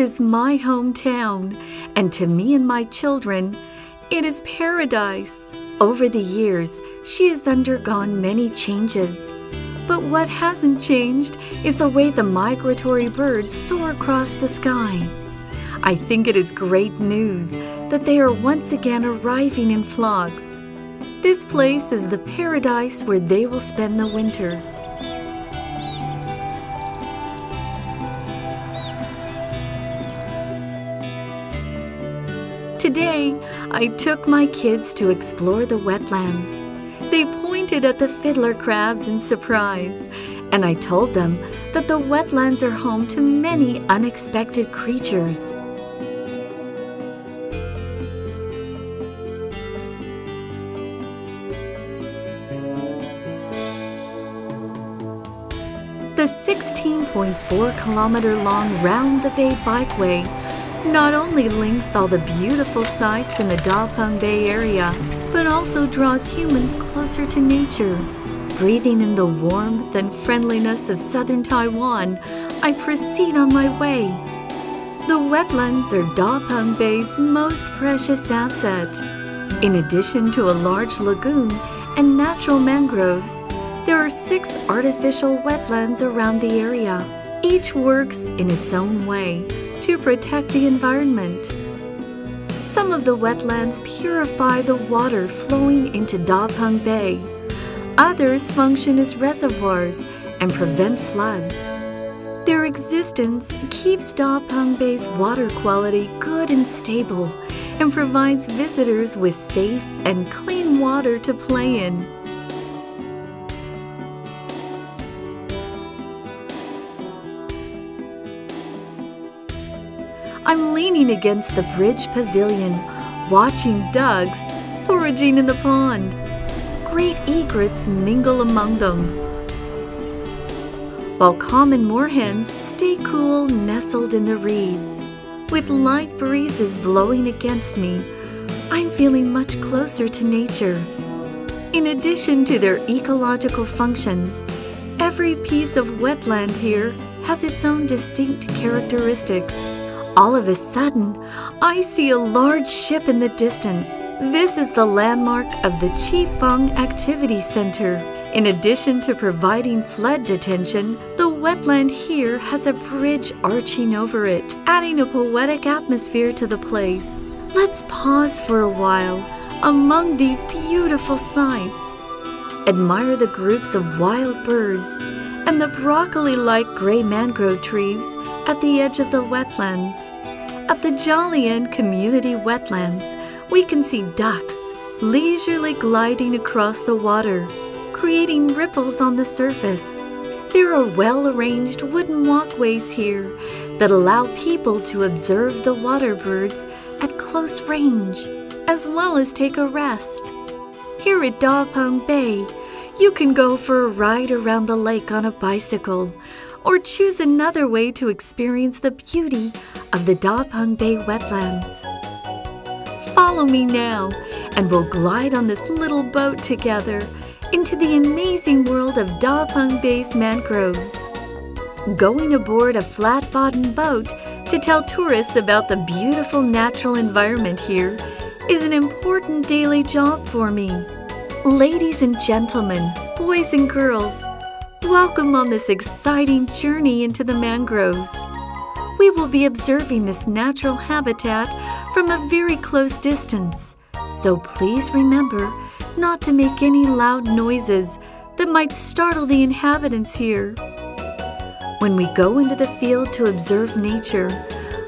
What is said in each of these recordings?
is my hometown, and to me and my children, it is paradise. Over the years, she has undergone many changes. But what hasn't changed is the way the migratory birds soar across the sky. I think it is great news that they are once again arriving in flocks. This place is the paradise where they will spend the winter. Today, I took my kids to explore the wetlands. They pointed at the fiddler crabs in surprise, and I told them that the wetlands are home to many unexpected creatures. The 16.4 kilometer long Round the Bay Bikeway not only links all the beautiful sights in the Dapeng Bay area, but also draws humans closer to nature. Breathing in the warmth and friendliness of southern Taiwan, I proceed on my way. The wetlands are Dapeng Bay's most precious asset. In addition to a large lagoon and natural mangroves, there are six artificial wetlands around the area. Each works in its own way to protect the environment. Some of the wetlands purify the water flowing into Dapeng Bay. Others function as reservoirs and prevent floods. Their existence keeps Dapeng Bay's water quality good and stable and provides visitors with safe and clean water to play in. Leaning against the bridge pavilion, watching ducks foraging in the pond. Great egrets mingle among them, while common moorhens stay cool nestled in the reeds. With light breezes blowing against me, I'm feeling much closer to nature. In addition to their ecological functions, every piece of wetland here has its own distinct characteristics. All of a sudden, I see a large ship in the distance. This is the landmark of the Qifeng Activity Center. In addition to providing flood detention, the wetland here has a bridge arching over it, adding a poetic atmosphere to the place. Let's pause for a while among these beautiful sights. Admire the groups of wild birds and the broccoli like gray mangrove trees at the edge of the wetlands. At the Jialian Community Wetlands, we can see ducks leisurely gliding across the water, creating ripples on the surface. There are well arranged wooden walkways here that allow people to observe the water birds at close range, as well as take a rest. Here at Dapeng Bay, you can go for a ride around the lake on a bicycle or choose another way to experience the beauty of the Da Bay wetlands. Follow me now, and we'll glide on this little boat together into the amazing world of Dapeng Bay's mangroves. Going aboard a flat bottomed boat to tell tourists about the beautiful natural environment here is an important daily job for me. Ladies and gentlemen, boys and girls, welcome on this exciting journey into the mangroves. We will be observing this natural habitat from a very close distance, so please remember not to make any loud noises that might startle the inhabitants here. When we go into the field to observe nature,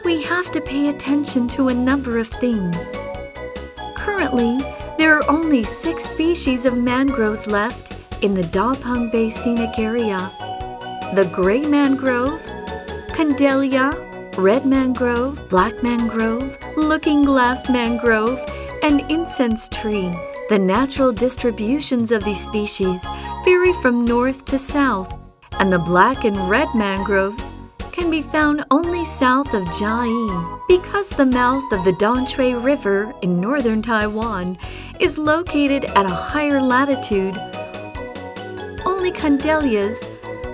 we have to pay attention to a number of things. Currently, there are only six species of mangroves left in the Da Bay scenic area. The gray mangrove, Kandelia, red mangrove, black mangrove, looking glass mangrove, and incense tree. The natural distributions of these species vary from north to south, and the black and red mangroves can be found only south of Jiayi. Because the mouth of the Danshui River in northern Taiwan is located at a higher latitude, only kandelias,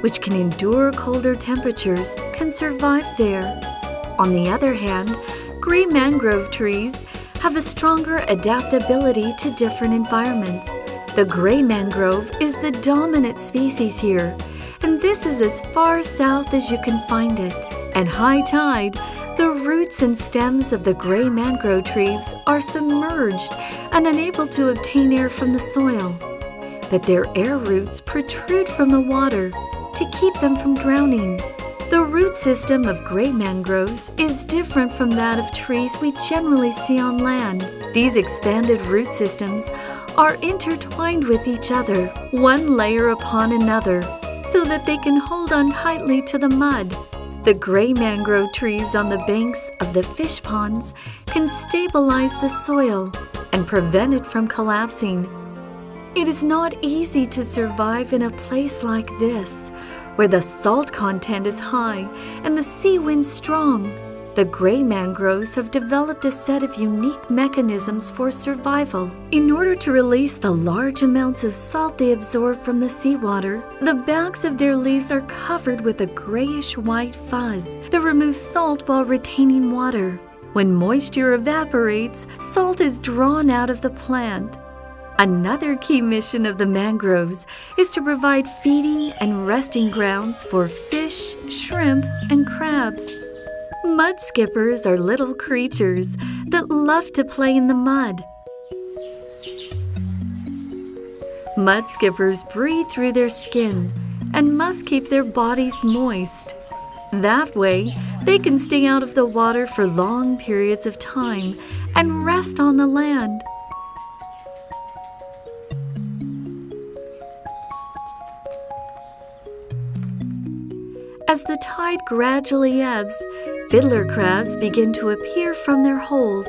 which can endure colder temperatures, can survive there. On the other hand, gray mangrove trees have a stronger adaptability to different environments. The gray mangrove is the dominant species here, and this is as far south as you can find it. At high tide, the roots and stems of the gray mangrove trees are submerged and unable to obtain air from the soil. But their air roots protrude from the water to keep them from drowning. The root system of gray mangroves is different from that of trees we generally see on land. These expanded root systems are intertwined with each other, one layer upon another, so that they can hold on tightly to the mud. The gray mangrove trees on the banks of the fish ponds can stabilize the soil and prevent it from collapsing. It is not easy to survive in a place like this, where the salt content is high and the sea wind strong. The gray mangroves have developed a set of unique mechanisms for survival. In order to release the large amounts of salt they absorb from the seawater, the backs of their leaves are covered with a grayish white fuzz that removes salt while retaining water. When moisture evaporates, salt is drawn out of the plant. Another key mission of the mangroves is to provide feeding and resting grounds for fish, shrimp, and crabs. Mud skippers are little creatures that love to play in the mud. Mud skippers breathe through their skin and must keep their bodies moist. That way, they can stay out of the water for long periods of time and rest on the land. As the tide gradually ebbs, fiddler crabs begin to appear from their holes.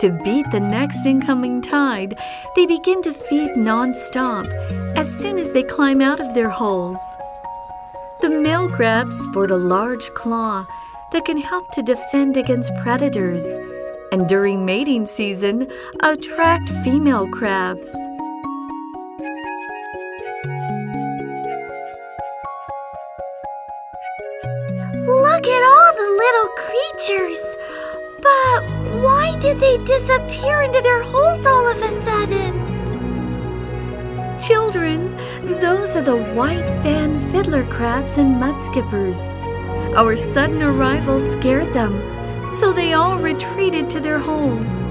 To beat the next incoming tide, they begin to feed non-stop as soon as they climb out of their holes. The male crabs sport a large claw that can help to defend against predators, and during mating season, attract female crabs. Creatures! But why did they disappear into their holes all of a sudden? Children, those are the white fan fiddler crabs and mudskippers. Our sudden arrival scared them, so they all retreated to their holes.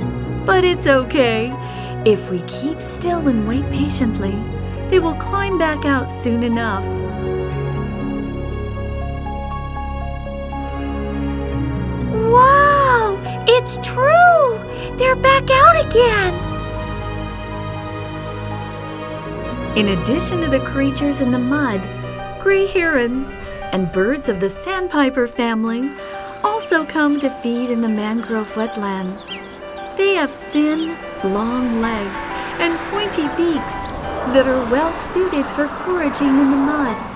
But it's okay. If we keep still and wait patiently, they will climb back out soon enough. It's true! They're back out again! In addition to the creatures in the mud, gray herons and birds of the sandpiper family also come to feed in the mangrove wetlands. They have thin, long legs and pointy beaks that are well suited for foraging in the mud.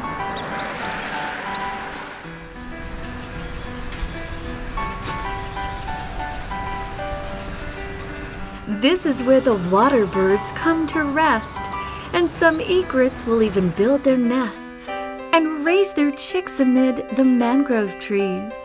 This is where the water birds come to rest, and some egrets will even build their nests and raise their chicks amid the mangrove trees.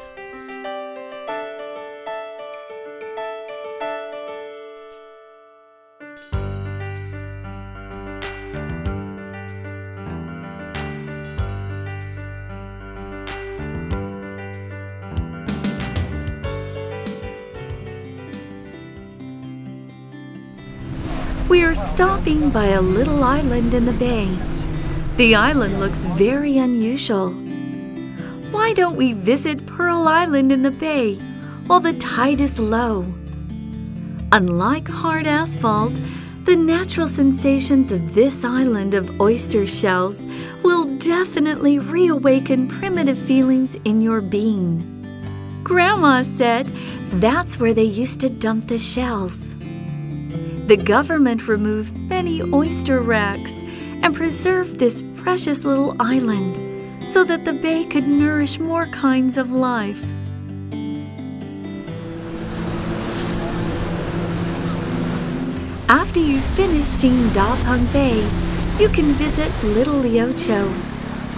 We are stopping by a little island in the bay. The island looks very unusual. Why don't we visit Pearl Island in the bay while the tide is low? Unlike hard asphalt, the natural sensations of this island of oyster shells will definitely reawaken primitive feelings in your being. Grandma said that's where they used to dump the shells. The government removed many oyster racks and preserved this precious little island so that the bay could nourish more kinds of life. After you finish seeing Dapeng Bay, you can visit Little Liuqiu,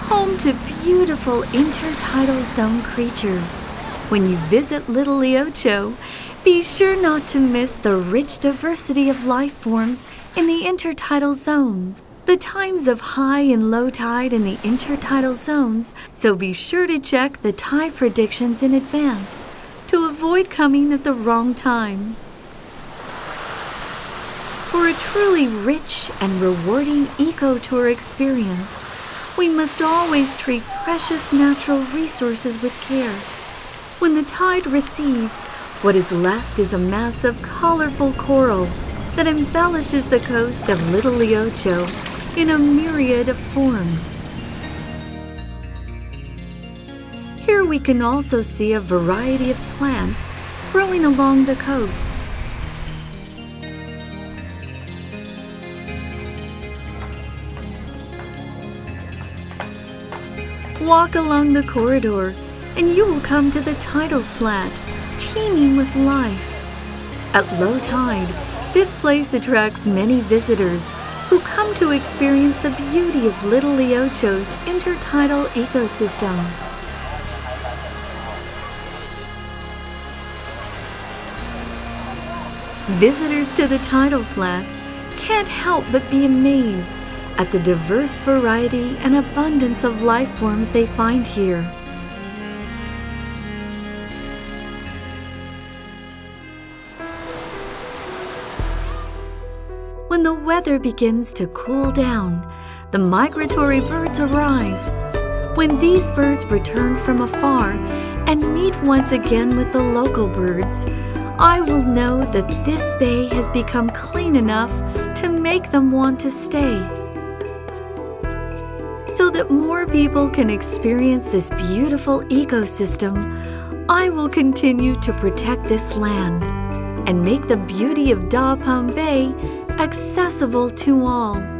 home to beautiful intertidal zone creatures. When you visit Little Liuqiu, be sure not to miss the rich diversity of life forms in the intertidal zones. The times of high and low tide in the intertidal zones, so be sure to check the tide predictions in advance to avoid coming at the wrong time. For a truly rich and rewarding eco tour experience, we must always treat precious natural resources with care. When the tide recedes, what is left is a mass of colorful coral that embellishes the coast of Little Liuqiu in a myriad of forms. Here we can also see a variety of plants growing along the coast. Walk along the corridor and you will come to the tidal flat, teeming with life. At low tide, this place attracts many visitors who come to experience the beauty of Little Liuqiu's intertidal ecosystem. Visitors to the tidal flats can't help but be amazed at the diverse variety and abundance of life forms they find here. Weather begins to cool down, the migratory birds arrive. When these birds return from afar and meet once again with the local birds, I will know that this bay has become clean enough to make them want to stay. So that more people can experience this beautiful ecosystem, I will continue to protect this land and make the beauty of Dapeng Bay accessible to all.